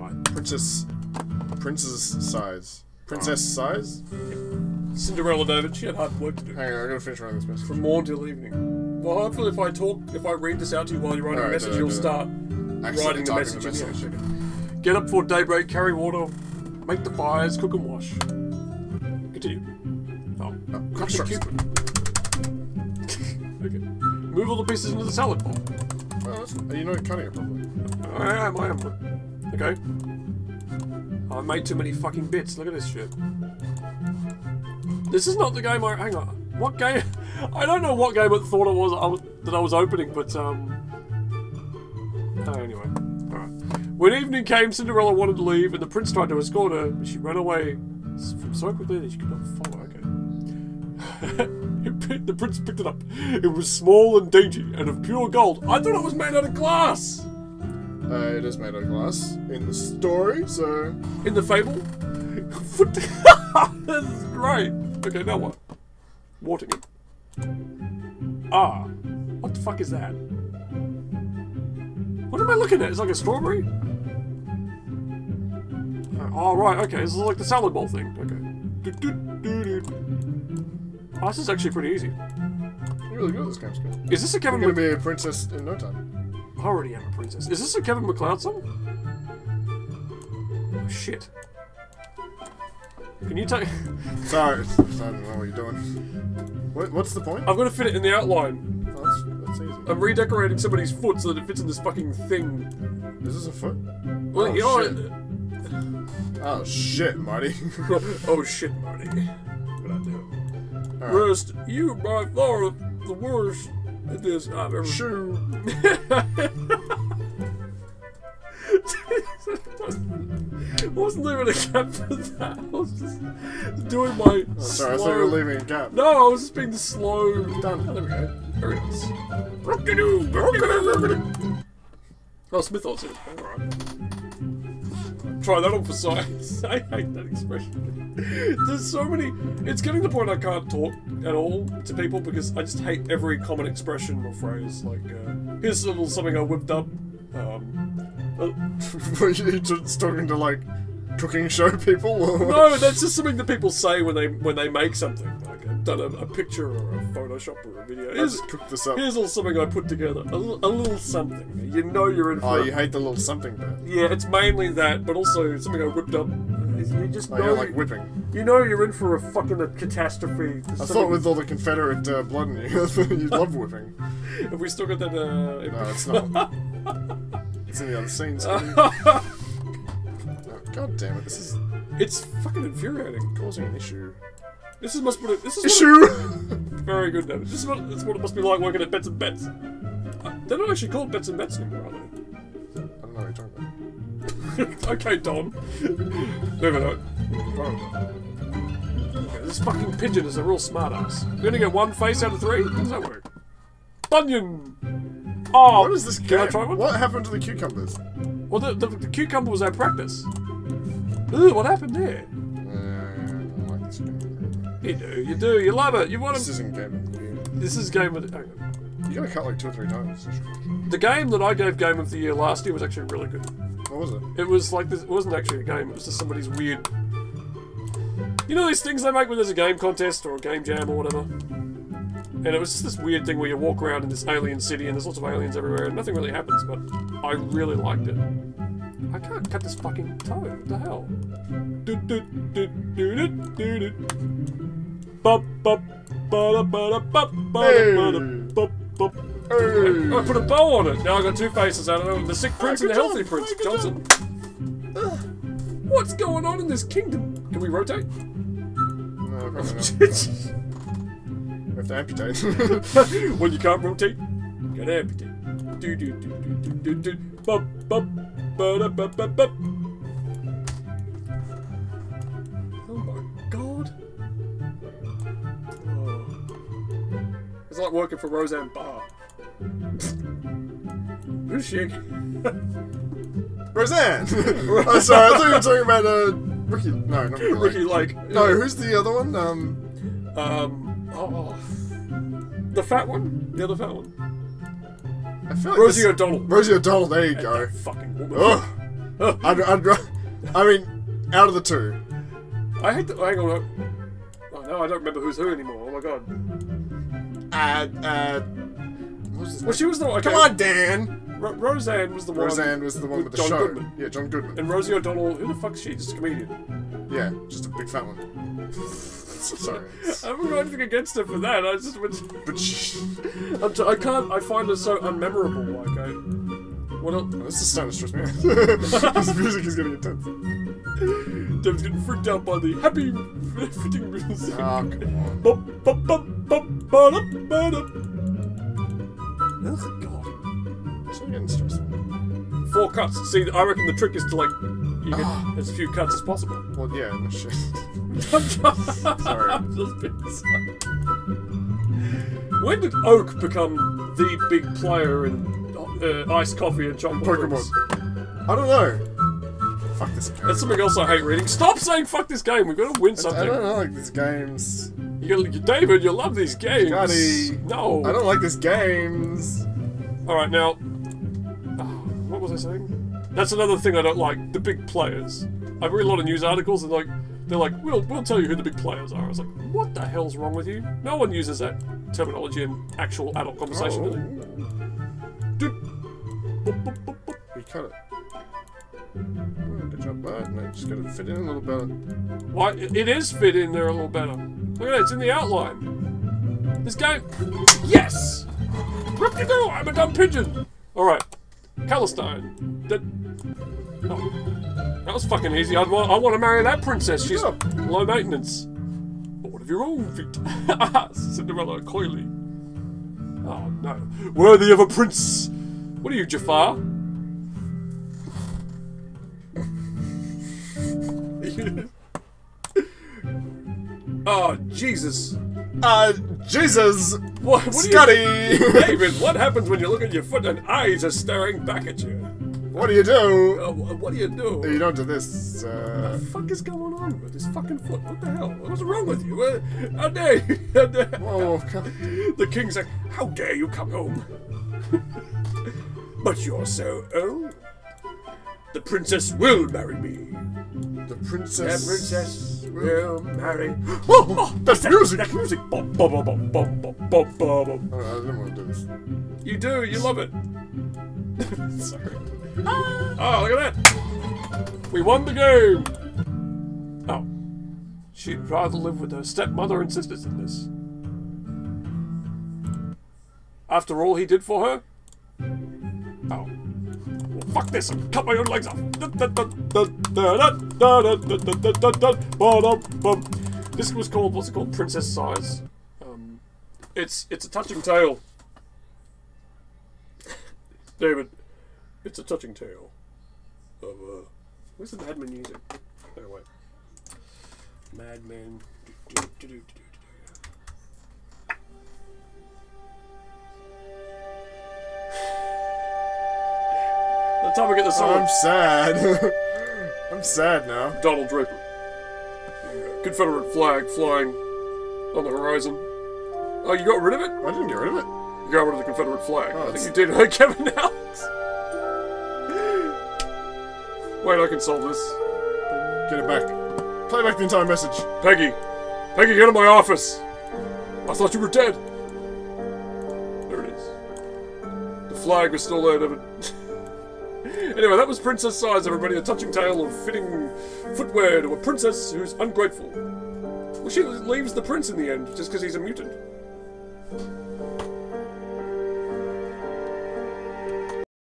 right. Princess. Princess size. Princess size? Cinderella David, she had hard work to do. Hang on, I gotta finish writing this message. From morn till evening. Well, hopefully, if I talk, if I read this out to you while you're writing a message, you'll start writing the message. the message. Get up before daybreak, carry water, make the fires, cook and wash. Continue. Oh, Oh, cut the construct. okay. Move all the pieces into the salad bowl. Oh, that's, you're not cutting it properly. I am, I am. Okay. I made too many fucking bits. Look at this shit. This is not the game I. Hang on. What game? I don't know what game I thought it was, was that I was opening, but um. Oh, anyway. Alright. When evening came, Cinderella wanted to leave, and the prince tried to escort her, but she ran away from so quickly that she could not follow. Okay. The prince picked it up. It was small and dainty, and of pure gold. I thought it was made out of glass! Uh, it is made of glass in the story, so. In the fable? This is great. Okay, now what? Wating it. Ah. What the fuck is that? What am I looking at? It's like a strawberry? Oh, right, okay. This is like the salad bowl thing. Okay. Do, do, do. Oh, this is actually pretty easy. You're really good at this game, Scott. Is this a You're Kevin gonna be a princess in no time. I already am a princess. Is this a Kevin MacLeod song? Oh, shit. Can you take... Sorry, I don't know what you're doing. What, what's the point? I've got to fit it in the outline. Oh, that's, that's easy. I'm redecorating somebody's foot so that it fits in this fucking thing. Is this a foot? Well, Oh, you know shit. Oh shit, Marty. oh shit, Marty. What I do? Alright. Rust, you by far the worst this I've ever. Shoo. I wasn't leaving a cap for that. I was just doing my. Oh, sorry, I thought you were leaving a gap. No, I was just being slow. Done. Oh, there we go. Very nice. Rockadoo, rockadoo. Oh, Smith also. Alright. Try that on for size. I hate that expression. There's so many. It's getting to the point I can't talk at all to people because I just hate every common expression or phrase. Like, uh, here's a little something I whipped up. Um, uh, just talking to like cooking show people? No, that's just something that people say when they when they make something. Done a, a picture or a Photoshop or a video. I Here's, just cooked this up. here's a little something I put together. A, little- a little something. You know you're in for. Oh, you hate the little something bit. Yeah, it's mainly that, but also something I whipped up. You just Oh, know, yeah, like whipping. you know you're in for a fucking a catastrophe. I thought with all the Confederate uh, blood in you, you'd love whipping. Have we still got that? Uh, No, it's not. it's in the other scenes. Oh, God damn it! This is it's fucking infuriating. causing an issue. This is must be this is what Issue. it- very good. David. This is what this is what it must be like working at Betts and Betts. Uh, they're not actually called Betts and Betts anymore, are they? I don't know what you're talking about. okay, Don. Moving on. Okay, this fucking pigeon is a real smartass. We're gonna get one face out of three? How does that work? Bunyan! Oh, What is this Can game? I try one? What happened to the cucumbers? Well, the, the, the cucumber was our practice. Ooh, what happened there? Uh, I don't like this game. You do, you do, you love it. You want This to. isn't game of the year. This is game of the. hang on. You gotta cut like two or three times. The game that I gave game of the year last year was actually really good. What was it? It was like this. It wasn't actually a game. It was just somebody's weird. You know these things they make when there's a game contest or a game jam or whatever. And it was just this weird thing where you walk around in this alien city and there's lots of aliens everywhere and nothing really happens. But I really liked it. I can't cut this fucking toe. What the hell? Do, do, do, I put a bow on it. Now I got two faces. I don't know the sick prince and the healthy prince. Johnson. What's going on in this kingdom? Can we rotate? No, probably not. We have to amputate. when you can't rotate, you gotta amputate. Do do do do do do do. Bop bop ba da ba ba bop. It's like working for Roseanne Barr. Who's she? Roseanne! oh, sorry, I thought you were talking about uh, Ricky. No, not Ricky. Ricki Lake. Lake. No, who's the other one? Um, Um. Oh. The fat one? The other fat one? I feel like Rosie this- O'Donnell. Rosie O'Donnell. There you go. Fucking woman. Ugh. I'd, I'd, I mean, out of the two, I hate the. Hang on. Oh no, I don't remember who's who anymore. Oh my god. Uh, uh, what was his Well, she was the one. Come on, Dan. Ro- Roseanne was the one. Roseanne was the one with, the John show. Goodman. Yeah, John Goodman. And Rosie O'Donnell. Who the fuck's she? Just a comedian. Yeah, just a big fat one. Sorry. I haven't got anything against her for that. I just. Went But shh. I'm t- I can't. I find her so unmemorable. Like I. What else? This is starting to stress me out. this music is getting intense. Dev's getting freaked out by the happy fitting music. Oh, come on. Bum, bum, bum, bum, ba-dum, ba-dum. Ugh, God. It's getting stressful. Four cuts. See, I reckon the trick is to like you get as few cuts as possible. Well, yeah, no shit. Sorry. I'm just being. When did Oak become the big player in uh, iced coffee and chocolate Pokemon. I don't know. Fuck this game. That's something else I hate reading. Stop saying "fuck this game." We've got to win something. I don't know, like these games. You, David, you love these games. Scotty. No. I don't like these games. All right, now, ah, what was I saying? That's another thing I don't like. The big players. I read a lot of news articles and like they're like, "We'll we'll tell you who the big players are." I was like, "What the hell's wrong with you?" No one uses that terminology in actual adult conversation. Oh. Boop, we cut it. Good job, bud. No, just gotta fit in a little better. Why? It, it is fit in there a little better. Look at that. It's in the outline. This game. Yes. Rip. I'm a dumb pigeon. All right. Calistine. That. Oh, that was fucking easy. I'd want, I want to marry that princess. She's Yeah. low maintenance. But of your own feet. Cinderella coyly. Oh no. Worthy of a prince. What are you, Jafar? Oh, Jesus. Uh, Jesus! What, what Scotty! David, what happens when you look at your foot and eyes are staring back at you? what do you do? Uh, what do you do? You don't do this. What Uh, the fuck is going on with this fucking foot? What the hell? What's wrong with you? Uh, how dare you? How dare- whoa, come. The king's like, how dare you come home? but you're so old. The princess will marry me. The princess... The princess. Will marry. Oh, oh That's music! that music. Bum, bum, bum, bum, bum, bum, bum, bum. I didn't want to do this. You do. You love it. Sorry. Oh, look at that. We won the game. Oh. She'd rather live with her stepmother and sisters than this. After all he did for her? Oh. Fuck this. Cut my own legs off. This was called, what's it called? Princess Size. Um, it's, it's a touching tale. David, it's a touching tale of uh, where's the Mad Men music? Oh wait, Mad Men. Do, do, do. The time I get the song, oh, I'm sad. I'm sad now. Donald Draper. Confederate flag flying on the horizon. Oh, you got rid of it? I didn't get rid of it. You got rid of the Confederate flag. Oh, I think you did, huh, Kevin Alex? Wait, I can solve this. Get it back. Play back the entire message. Peggy! Peggy, get in my office! I thought you were dead! There it is. The flag was still there, David. anyway, that was Princess Size, everybody. A touching tale of fitting footwear to a princess who's ungrateful. Well, she leaves the prince in the end, just because he's a mutant.